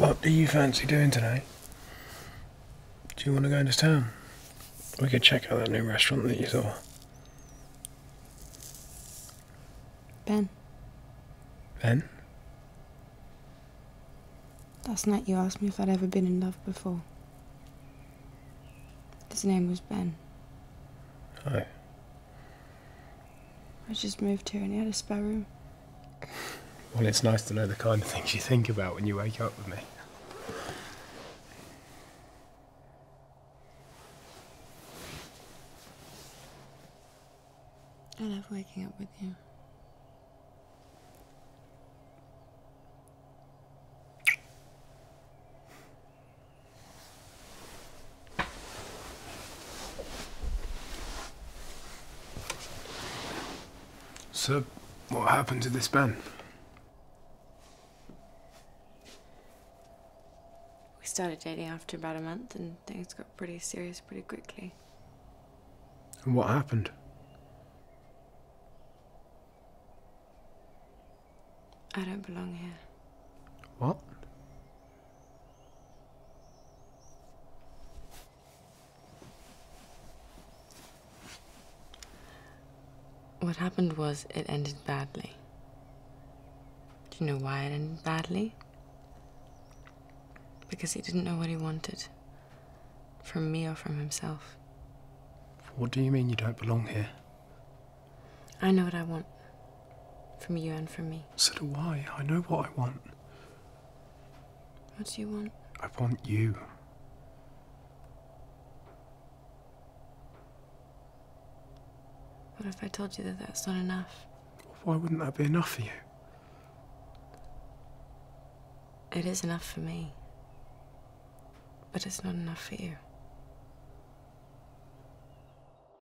What do you fancy doing today? Do you want to go into town? We could check out that new restaurant that you saw. Ben, Ben? last night you asked me if I'd ever been in love before. His name was Ben. Hi. I just moved here and he had a spare room. Well, it's nice to know the kind of things you think about when you wake up with me. I love waking up with you. So, what happened to this Ben? Started dating after about a month and things got pretty serious pretty quickly. And what happened? I don't belong here. What? What happened was it ended badly. Do you know why it ended badly? Because he didn't know what he wanted. From me or from himself. What do you mean you don't belong here? I know what I want. From you and from me. So do I. I know what I want. What do you want? I want you. What if I told you that that's not enough? Why wouldn't that be enough for you? It is enough for me. But it's not enough for you.